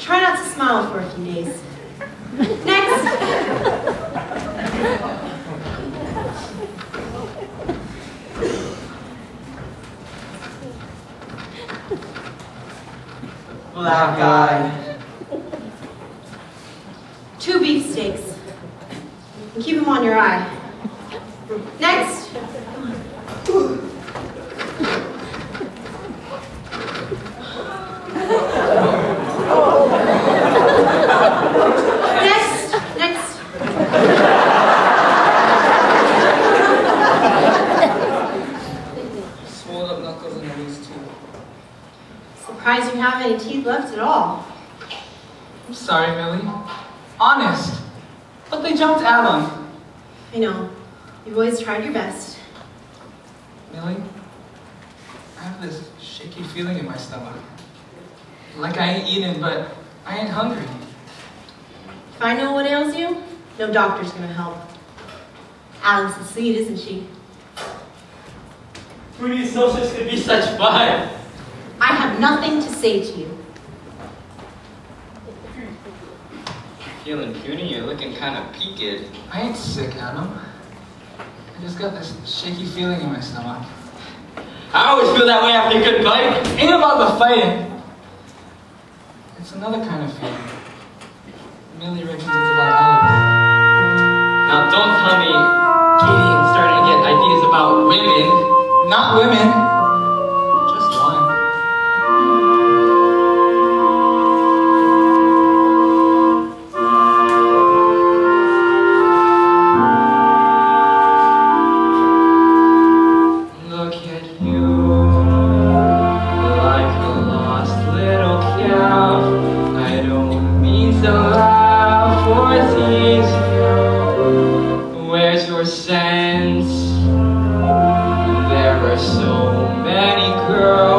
Try not to smile for a few days. Next. Black eye. Two beefsteaks. Keep them on your eye. Next. At all. I'm sorry, Millie. Honest. But they jumped Adam. I know. You've always tried your best. Millie, I have this shaky feeling in my stomach. Like I ain't eating, but I ain't hungry. If I know what ails you, no doctor's gonna help. Alice is sweet, isn't she? Who knew socials could be such fun? I have nothing to say to you. Feeling puny, you're looking kind of peaked. I ain't sick, Adam. I just got this shaky feeling in my stomach. I always feel that way after a good fight. Ain't about the fighting. It's another kind of feeling. Millie reckons it's about Alice. Now don't tell me Gideon's starting to get ideas about women. Not women. So many girls